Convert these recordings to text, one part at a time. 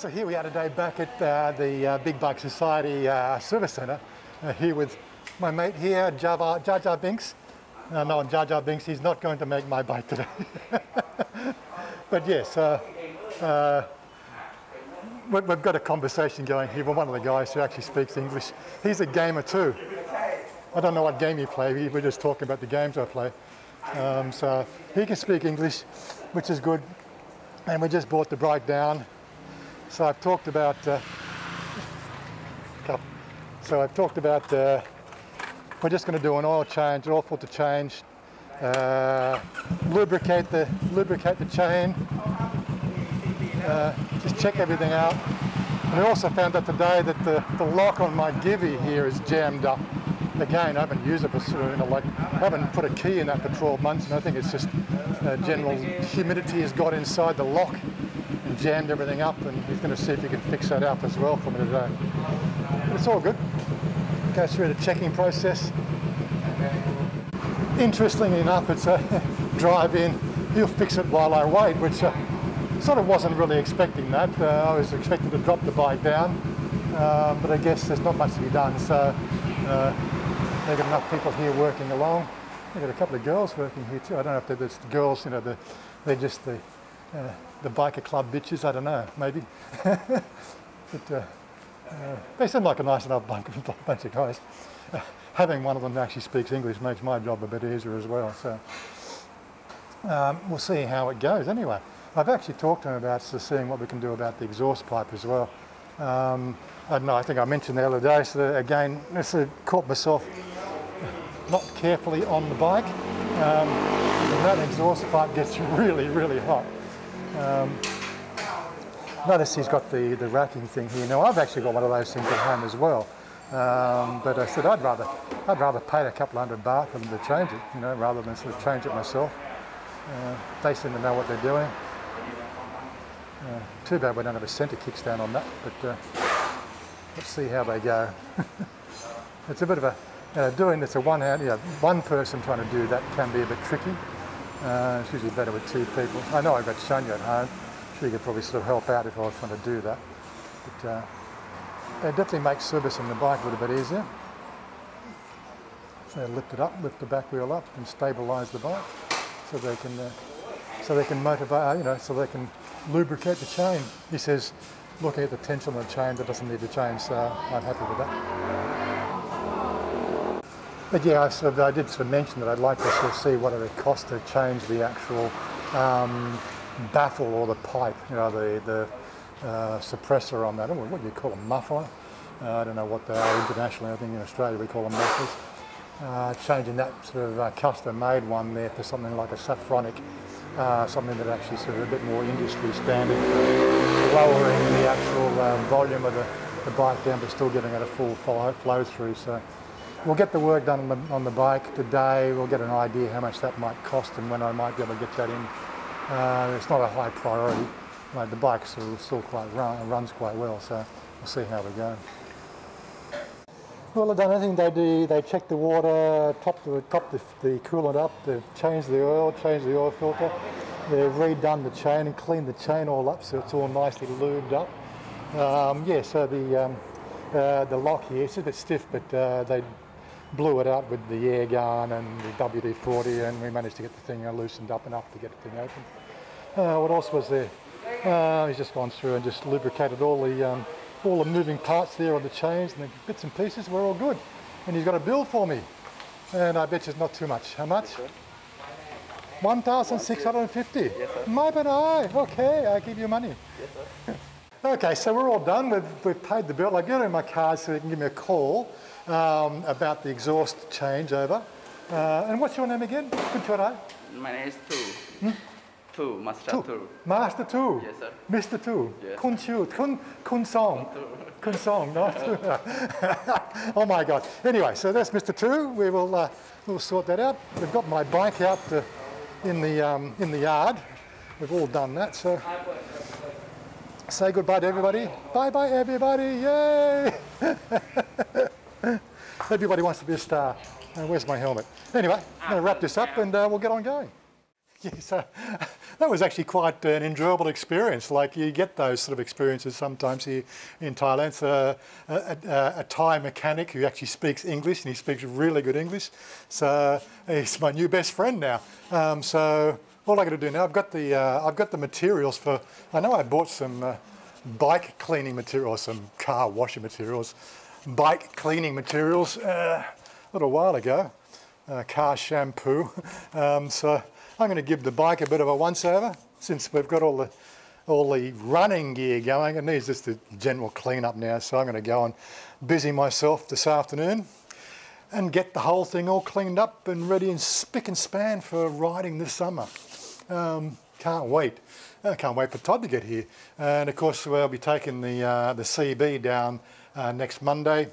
So here we are today back at uh, the uh, Big Bike Society uh, Service Centre, uh, here with my mate here, Java, Jar Jar Binks. No, no, Jar Jar Binks, he's not going to make my bike today. but yes, uh, uh, we- we've got a conversation going here with one of the guys who actually speaks English. He's a gamer too. I don't know what game you play, we- we're just talking about the games I play. Um, so he can speak English, which is good. And we just brought the bike down. So I've talked about. Uh, so I've talked about. Uh, we're just going to do an oil change, an oil filter change, uh, lubricate the lubricate the chain, uh, just check everything out. And I also found out today that the, the lock on my Givi here is jammed up. Again, I haven't used it for sort of, you know, like, I haven't put a key in that for 12 months, and I think it's just uh, general humidity has got inside the lock and jammed everything up, and he's going to see if he can fix that up as well for me today. But it's all good. Go through the checking process. Interestingly enough, it's a drive in, he'll fix it while I wait, which uh, sort of wasn't really expecting that. Uh, I was expecting to drop the bike down, um, but I guess there's not much to be done. So uh, they've got enough people here working along. They've got a couple of girls working here too. I don't know if they're just girls, you know, the, they're just the, uh, the biker club bitches. I don't know, maybe. but uh, uh, they seem like a nice enough bunch, of guys. Uh, having one of them actually speaks English makes my job a bit easier as well. So um, we'll see how it goes. Anyway, I've actually talked to him about so seeing what we can do about the exhaust pipe as well. Um, I don't know. I think I mentioned the other day. So again, this uh, caught myself not carefully on the bike. Um, and that exhaust pipe gets really, really hot. Um, notice he's got the, the racking thing here. Now I've actually got one of those things at home as well. Um, but I said I'd rather I'd rather pay a couple hundred baht for them to change it, you know, rather than sort of change it myself. Uh, they seem to know what they're doing. Uh, too bad we don't have a centre kickstand on that, but uh, let's see how they go. it's a bit of a know, doing this a one hand, know, one person trying to do that can be a bit tricky. Uh, it's usually better with two people. I know I've got Chanya at home. She could probably sort of help out if I was trying to do that. But uh, it definitely makes servicing the bike a little bit easier. So lift it up, lift the back wheel up, and stabilise the bike, so they can, uh, so they can motivate, uh, you know, so they can lubricate the chain. He says, looking at the tension on the chain, that doesn't need to change, so I'm happy with that. But yeah, I, sort of, I did sort of mention that I'd like to sort of see what it would cost to change the actual um, baffle or the pipe, you know, the, the uh, suppressor on that. I don't know what do you call a muffler. Uh, I don't know what they are internationally. I think in Australia we call them mufflers. Uh, changing that sort of uh, custom-made one there for something like a Safronic, uh, something that actually sort of a bit more industry standard, lowering the actual uh, volume of the, the bike down, but still giving it a full flow, flow through. So we'll get the work done on the, on the bike today. We'll get an idea how much that might cost and when I might be able to get that in. Uh, it's not a high priority. Like the bike still, still quite run, runs quite well, so we'll see how we go. Well, they've done everything. They do. They check the water, top the top the, the coolant up. They've changed the oil, changed the oil filter. They've redone the chain and cleaned the chain all up, so it's all nicely lubed up. Um, yeah. So the um, uh, the lock here it's a bit stiff, but uh, they blew it out with the air gun and the WD-40, and we managed to get the thing loosened up enough to get the thing open. Uh, what else was there? Uh, he's just gone through and just lubricated all the um, all the moving parts there on the chains and the bits and pieces. We're all good. And he's got a bill for me. And I bet you it's not too much. How much? 1,650. Yes, sir. My but I. Okay, I give you money. Yes, sir. Okay, so we're all done. We've, we've paid the bill. I get in my card so you can give me a call um, about the exhaust changeover. Uh, and what's your name again? Good try. My name is Tu. Hmm? Tu, Master Two. Tu. Master Two. Yes, sir. Mr. Two. Yes. Kun Chu. Kun, Kun Song. Kun Song. No? oh my God. Anyway, so that's Mr. Two. We will uh, we'll sort that out. We've got my bike out uh, in the um, in the yard. We've all done that. So say goodbye to everybody. Bye bye everybody. Yay! everybody wants to be a star. Uh, where's my helmet? Anyway, I'm going to wrap this up and uh, we'll get on going. Yeah, so that was actually quite an enjoyable experience. Like you get those sort of experiences sometimes here in Thailand. So a, a, a Thai mechanic who actually speaks English and he speaks really good English. So he's my new best friend now. Um, so all I got to do now, I've got the uh, I've got the materials for. I know I bought some uh, bike cleaning materials, some car washing materials, bike cleaning materials uh, a little while ago. Uh, car shampoo. Um, so I'm going to give the bike a bit of a once over since we've got all the all the running gear going. It needs just a general clean up now, so I'm going to go and busy myself this afternoon and get the whole thing all cleaned up and ready and spick and span for riding this summer. Um, can't wait. I can't wait for Todd to get here. And of course, we'll be taking the, uh, the CB down uh, next Monday.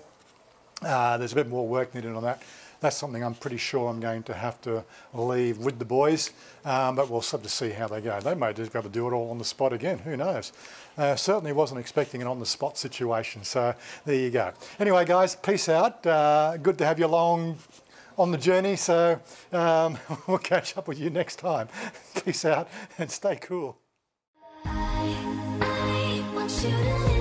Uh, there's a bit more work needed on that that's something I'm pretty sure I'm going to have to leave with the boys, um, but we'll sort of see how they go. They may just be able to do it all on the spot again, who knows. Uh, certainly wasn't expecting an on-the-spot situation, so there you go. Anyway, guys, peace out. Uh, good to have you along on the journey, so um, we'll catch up with you next time. peace out and stay cool. I, I